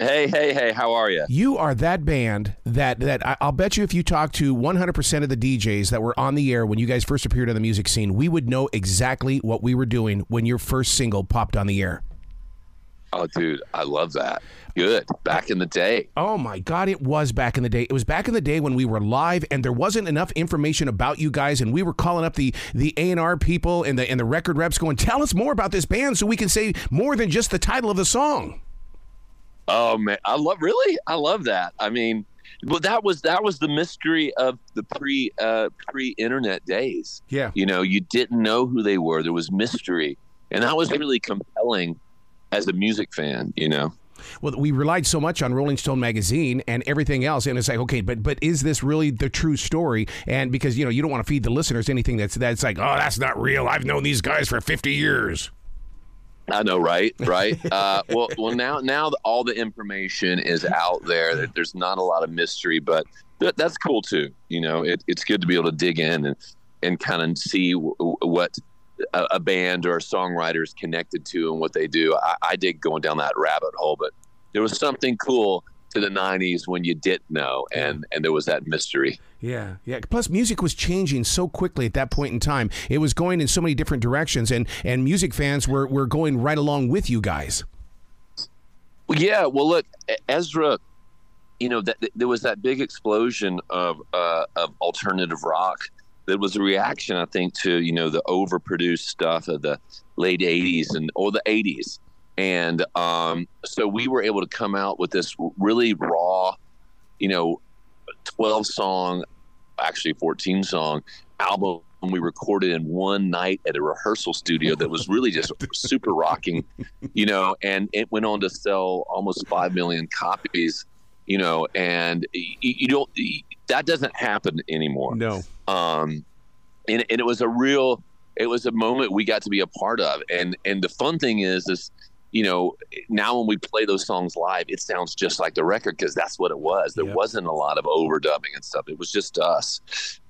Hey, hey, hey! How are you? You are that band that that I- I'll bet you if you talk to 100% of the DJs that were on the air when you guys first appeared on the music scene, we would know exactly what we were doing when your first single popped on the air. Oh, dude, I love that. Good. Back in the day. Oh my God, it was back in the day. It was back in the day when we were live and there wasn't enough information about you guys, and we were calling up the the A and R people and the and the record reps, going, "Tell us more about this band, so we can say more than just the title of the song." Oh man, I love really. I love that. I mean, well, that was that was the mystery of the pre uh, pre internet days. Yeah. You know, you didn't know who they were. There was mystery, and that was really compelling as a music fan. You know. Well, we relied so much on Rolling Stone magazine and everything else, and it's like, okay, but but is this really the true story? And because you know you don't want to feed the listeners anything that's that's like, oh, that's not real. I've known these guys for fifty years. I know, right? Right. uh, well, well, now now all the information is out there. There- There's not a lot of mystery, but th- that's cool too. You know, it, it's good to be able to dig in and and kind of see w- what a, a band or a songwriter is connected to and what they do. I, I dig going down that rabbit hole, but there was something cool to the '90s when you didn't know, and and there was that mystery. Yeah, yeah. Plus, music was changing so quickly at that point in time. It was going in so many different directions, and and music fans were were going right along with you guys. Well, yeah. Well, look, Ezra. You know that that- there was that big explosion of uh, of alternative rock. That was a reaction, I think, to you know the overproduced stuff of the late '80s and or the '80s, and um, so we were able to come out with this really raw, you know, 12 song, actually 14 song album we recorded in one night at a rehearsal studio that was really just super rocking, you know, and it went on to sell almost 5 million copies, you know, and you don't, that doesn't happen anymore. No. Um, and, and it was a real, it was a moment we got to be a part of. And, and the fun thing is, is, you know, now when we play those songs live, it sounds just like the record because that's what it was. There Yep. wasn't a lot of overdubbing and stuff. It was just us.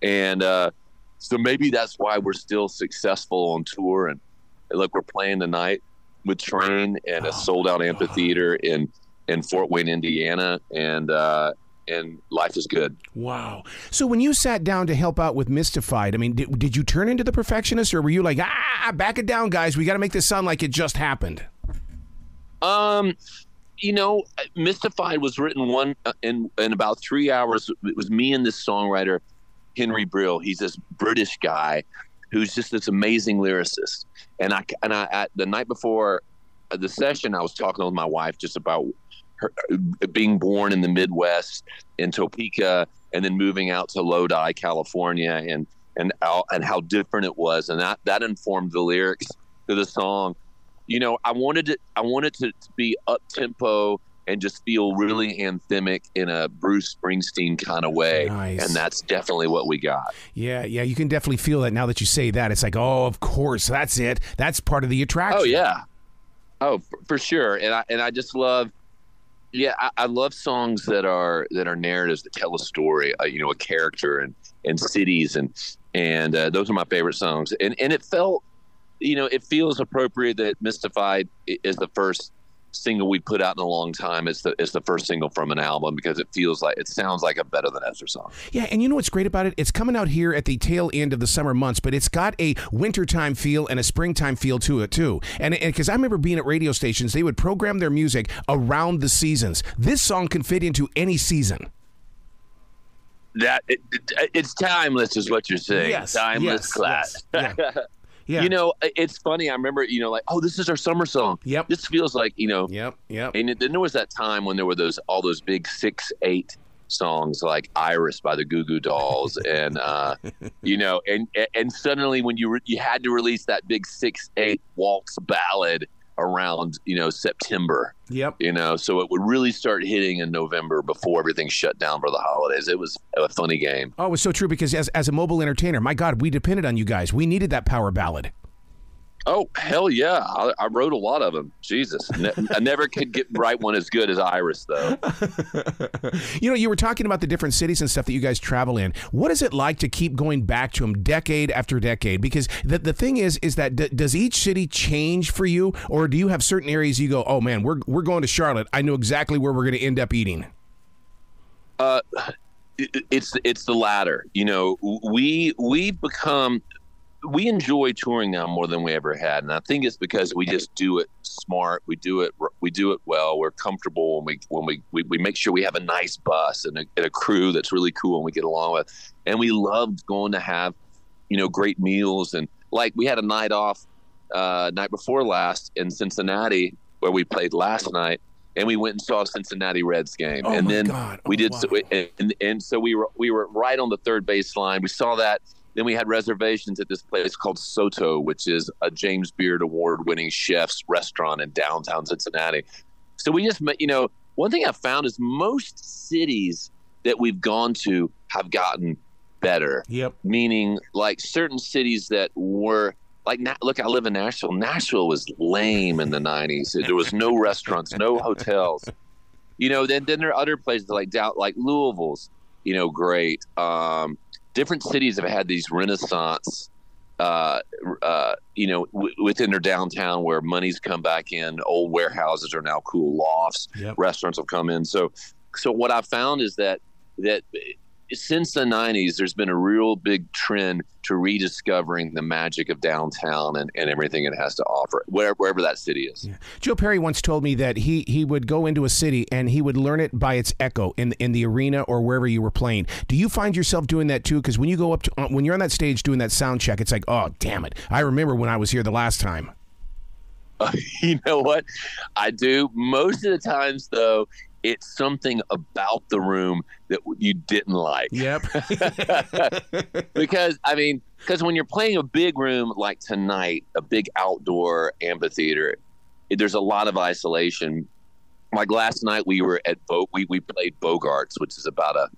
And uh, so maybe that's why we're still successful on tour. And look, we're playing tonight with Train and a Oh, sold out amphitheater in, in Fort Wayne, Indiana. And, uh, and life is good. Wow. So when you sat down to help out with Mystified, I mean, did, did you turn into the perfectionist, or were you like, ah, back it down, guys? We got to make this sound like it just happened. Um, you know, Mystified was written one uh, in in about three hours. It was me and this songwriter, Henry Brill. He's this British guy who's just this amazing lyricist. And I and I at the night before the session, I was talking with my wife just about her being born in the Midwest in Topeka and then moving out to Lodi, California, and and how, and how different it was, and that that informed the lyrics to the song you know, I wanted it. I wanted to, to be up tempo and just feel really anthemic in a Bruce Springsteen kind of way, Nice. and that's definitely what we got. Yeah, yeah. You can definitely feel that now that you say that. It's like, oh, of course, that's it. That's part of the attraction. Oh yeah, oh for, for sure. And I and I just love, yeah, I, I love songs that are that are narratives that tell a story, uh, you know, a character and and cities and and uh, those are my favorite songs. And and it felt, you know, it feels appropriate that Mystified is the first single we put out in a long time. It's the it's the first single from an album because it feels like it sounds like a better than Ezra song. Yeah, and you know what's great about it? It's coming out here at the tail end of the summer months, but it's got a wintertime feel and a springtime feel to it too. And because I remember being at radio stations, they would program their music around the seasons. This song can fit into any season. That it, it- it's timeless, is what you're saying. Yes, timeless yes, class. yes, yeah. Yeah. You know, it's funny. I remember, you know, like, oh, this is our summer song. Yep. This feels like, you know, Yep. Yep. and then there was that time when there were those all those big six eight songs like Iris by the Goo Goo Dolls, and uh, you know, and and suddenly when you re- you had to release that big six eight waltz ballad around you know September, Yep. you know, so it would really start hitting in November before everything shut down for the holidays. It was a funny game. Oh, it was so true because as, as a mobile entertainer, my God, we depended on you guys. We needed that power ballad. Oh hell yeah! I, I wrote a lot of them. Jesus, ne- I never could get write one as good as Iris though. you know, you were talking about the different cities and stuff that you guys travel in. What is it like to keep going back to them decade after decade? Because the the thing is, is that d- does each city change for you, or do you have certain areas you go, oh man, we're we're going to Charlotte. I know exactly where we're going to end up eating. Uh, it, it's it's the latter. You know, we we become we enjoy touring now more than we ever had, and I think it's because we just do it smart. We do it we do it well. We're comfortable when we when we we, we make sure we have a nice bus and a, and a crew that's really cool and we get along with, and we loved going to have you know great meals and like we had a night off uh, night before last in Cincinnati where we played last night and we went and saw a Cincinnati Reds game, oh and then God. we oh, did, wow. so, and, and so we were we were right on the third baseline. We saw that. Then we had reservations at this place called Sotto, which is a James Beard Award-winning chef's restaurant in downtown Cincinnati. So we just, met, you know, one thing I found is most cities that we've gone to have gotten better. Yep. Meaning, like certain cities that were like now look i live in nashville nashville was lame in the 90s there was no restaurants no hotels you know then then there are other places like down like louisville's you know great um, different cities have had these renaissance uh, uh, you know w- within their downtown where money's come back in old warehouses are now cool lofts Yep. restaurants have come in so so what i found is that that since the 90s there's been a real big trend to rediscovering the magic of downtown and, and everything it has to offer wherever, wherever that city is Yeah. Joe Perry once told me that he he would go into a city and he would learn it by its echo in in the arena or wherever you were playing. Do you find yourself doing that too? Because when you go up to uh, when you're on that stage doing that sound check, it's like, oh damn it, I remember when I was here the last time. you know what i do most of the times though it's something about the room that you didn't like Yep. because I mean, because when you're playing a big room like tonight, a big outdoor amphitheater, it- there's a lot of isolation. Like last night, we were at Bo- we we played Bogarts, which is about a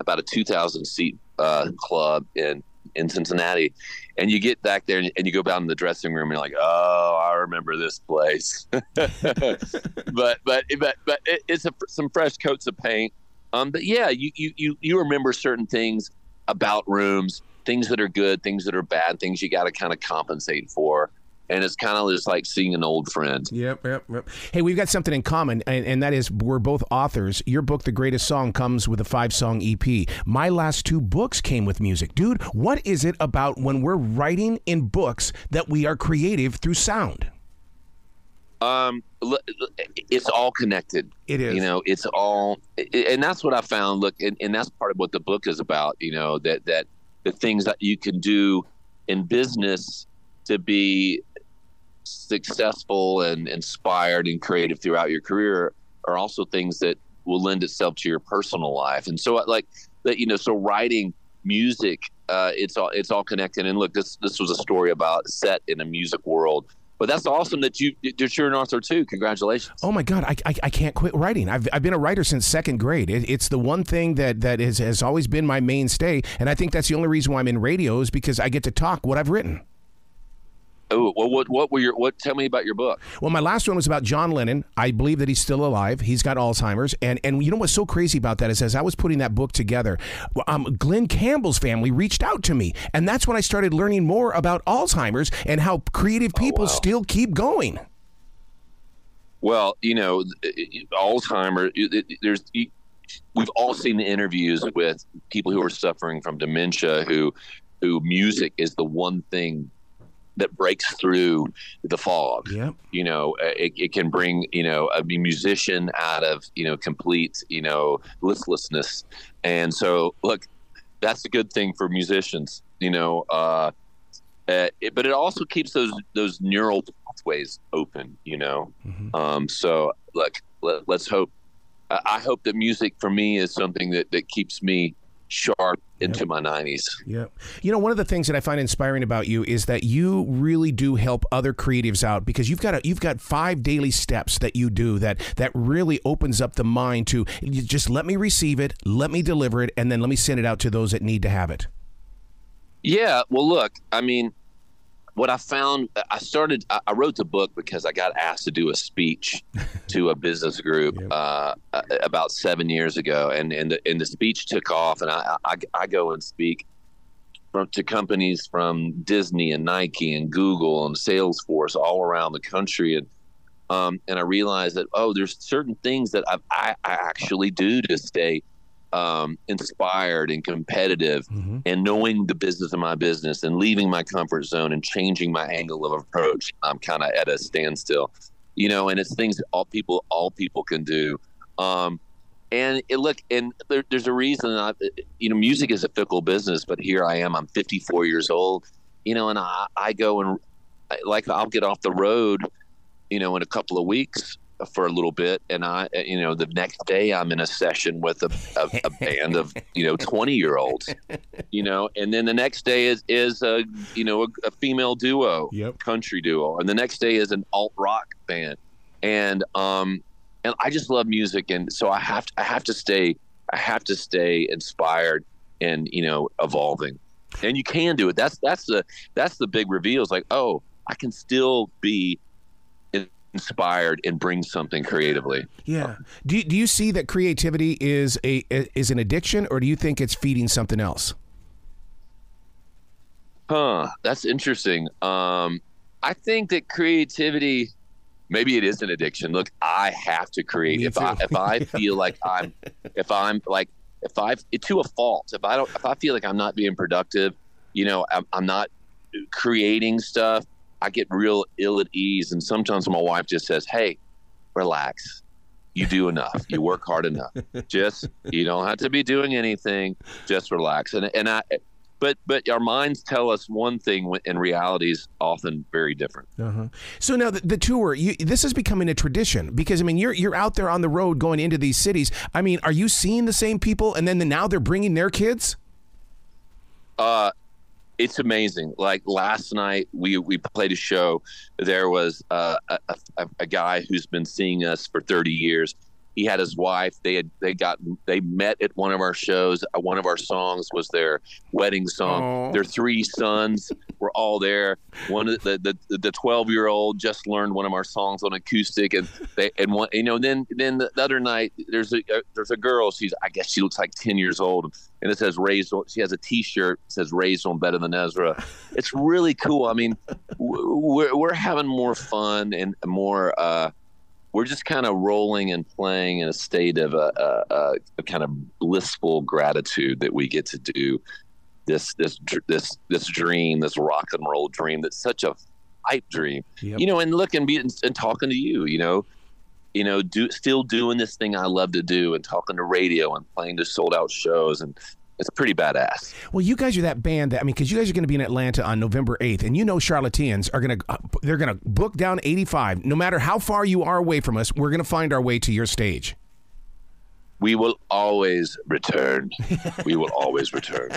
about a 2,000 seat uh, club in in Cincinnati, and you get back there and, and you go down in the dressing room and you're like, oh, I remember this place. but but but but it, it's a, some fresh coats of paint. Um, but yeah, you, you you you remember certain things about rooms, things that are good, things that are bad, things you got to kind of compensate for. And it's kind of just like seeing an old friend. Yep, yep, yep. Hey, we've got something in common, and, and that is we're both authors. Your book, The Greatest Song, comes with a five song EP. My last two books came with music. Dude, what is it about when we're writing in books that we are creative through sound? Um, it's all connected. It is. You know, it's all, and that's what I found. Look, and, and that's part of what the book is about. You know, that that the things that you can do in business to be successful and inspired and creative throughout your career are also things that will lend itself to your personal life. And so, like that, you know, so writing music, uh, it's all it's all connected. And look, this this was a story about set in a music world. But that's awesome that you that you're an author too. Congratulations. Oh my God, I, I, I can't quit writing. I've, I've been a writer since second grade. It, it's the one thing that, that is, has always been my mainstay. And I think that's the only reason why I'm in radio is because I get to talk what I've written. Oh, well, what what were your what? Tell me about your book. Well, my last one was about John Lennon. I believe that he's still alive. He's got Alzheimer's, and and you know what's so crazy about that is as I was putting that book together, um, Glen Campbell's family reached out to me, and that's when I started learning more about Alzheimer's and how creative people wow. still keep going. Well, you know, Alzheimer. There's we've all seen the interviews with people who are suffering from dementia who who music is the one thing that breaks through the fog. Yep. You know, it, it can bring, you know, a musician out of, you know, complete, you know, listlessness. And so, look, that's a good thing for musicians, you know, uh, uh, it, but it also keeps those those neural pathways open, you know. Mhm. Um, so, look, let, let's hope. I I hope that music for me is something that, that keeps me sharp into my 90s. Yep. You know, one of the things that I find inspiring about you is that you really do help other creatives out because you've got a, you've got five daily steps that you do that that really opens up the mind to just let me receive it, let me deliver it, and then let me send it out to those that need to have it. Yeah, well, look, I mean, what I found, I started, I wrote the book because I got asked to do a speech to a business group yep. uh, about seven years ago, and and the, and the speech took off, and I, I, I go and speak from to companies from Disney and Nike and Google and Salesforce all around the country, and um, and I realized that oh, there's certain things that I, I, I actually do to stay um, inspired and competitive mm-hmm. and knowing the business of my business and leaving my comfort zone and changing my angle of approach i'm kind of at a standstill you know and it's things that all people all people can do um, and it, look and there, there's a reason I, you know music is a fickle business but here i am i'm 54 years old you know and i, I go and like i'll get off the road you know in a couple of weeks for a little bit, and I, you know, the next day I'm in a session with a, a, a band of you know 20 year olds, you know, and then the next day is is a you know a, a female duo, yep. country duo, and the next day is an alt rock band, and um and I just love music, and so I have to, I have to stay I have to stay inspired and you know evolving, and you can do it. That's that's the that's the big reveal. It's like oh I can still be inspired and bring something creatively. Yeah. Do you, do you see that creativity is a is an addiction, or do you think it's feeding something else? Huh. That's interesting. Um, I think that creativity, maybe it is an addiction. Look, I have to create. Me if too. I if I feel like I'm, if I'm like if I to a fault, if I don't, if I feel like I'm not being productive, you know, I'm, I'm not creating stuff I get real ill at ease. And sometimes my wife just says, Hey, relax. You do enough. You work hard enough. Just, you don't have to be doing anything. Just relax. And, and I, but but our minds tell us one thing and reality is often very different uh-huh. so now the, the tour you, this is becoming a tradition because i mean you're you're out there on the road going into these cities i mean are you seeing the same people and then the, now they're bringing their kids uh it's amazing. Like last night, we we played a show. There was uh, a, a, a guy who's been seeing us for 30 years, he had his wife. They had they got they met at one of our shows. Uh, one of our songs was their wedding song. Aww. Their three sons were all there. One of the the the twelve year old just learned one of our songs on acoustic, and they and one you know then then the, other night there's a uh, there's a girl. She's I guess she looks like ten years old, and it says raised. She has a T-shirt says raised on better than Ezra. It's really cool. I mean, we're we're having more fun and more. uh we're just kind of rolling and playing in a state of a, a, a, kind of blissful gratitude that we get to do this this this this dream, this rock and roll dream that's such a hype dream. Yep. You know, and look and be and, and talking to you, you know, you know, do still doing this thing I love to do and talking to radio and playing to sold out shows and it's pretty badass. Well, you guys are that band that I mean, because you guys are going to be in Atlanta on November eighth, and you know Charlotteans are going to uh, they're going to book down eighty five. No matter how far you are away from us, we're going to find our way to your stage we will always return. we will always return.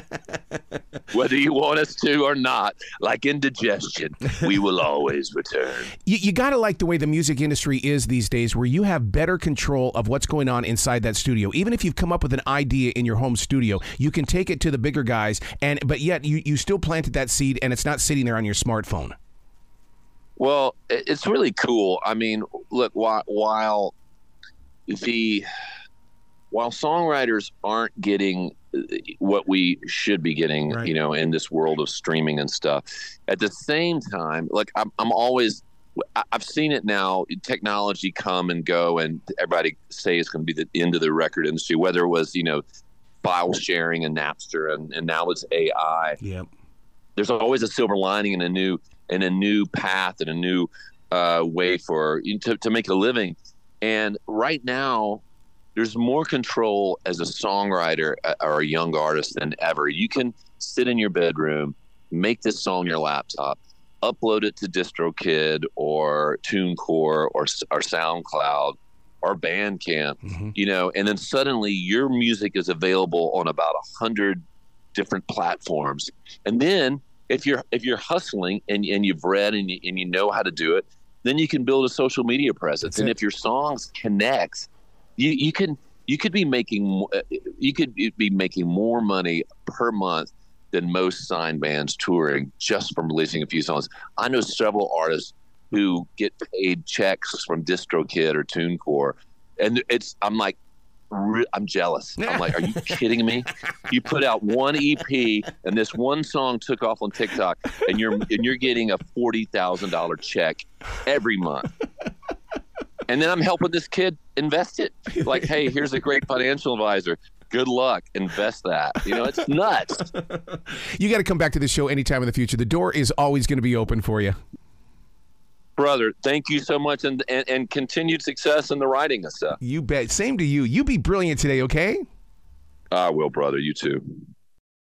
Whether you want us to or not, like indigestion, we will always return. You, you got to like the way the music industry is these days, where you have better control of what's going on inside that studio. Even if you've come up with an idea in your home studio, you can take it to the bigger guys, and but yet you, you still planted that seed and it's not sitting there on your smartphone. Well, it's really cool. I mean, look, while, while the while songwriters aren't getting uh, what we should be getting, right. you know, in this world of streaming and stuff, at the same time, like I'm, I'm always, I've seen it now, technology come and go, and everybody say it's going to be the end of the record industry, whether it was, you know, file sharing and Napster, and, and now it's AI. Yep. There's always a silver lining and a new and a new path and a new uh, way for to, to make a living. And right now, there's more control as a songwriter or a young artist than ever. You can sit in your bedroom, make this song your laptop, upload it to DistroKid or TuneCore or, or SoundCloud or Bandcamp, mm-hmm. you know, and then suddenly your music is available on about a hundred different platforms. And then if you're if you're hustling and, and you've read and you, and you know how to do it, then you can build a social media presence. That's and it. if your songs connect you you can you could be making uh, you could be making more money per month than most signed bands touring just from releasing a few songs. I know several artists who get paid checks from DistroKid or TuneCore, and it's I'm like, I'm jealous. I'm like, are you kidding me? You put out one EP and this one song took off on TikTok, and you're and you're getting a forty thousand dollar check every month. And then I'm helping this kid invest it. Like, hey, here's a great financial advisor good luck. Invest that. You know, it's nuts. you got to come back to the show anytime in the future. The door is always going to be open for you. Brother, thank you so much and, and, and continued success in the writing and stuff. You bet. Same to you. You be brilliant today, okay? I will, brother. You too.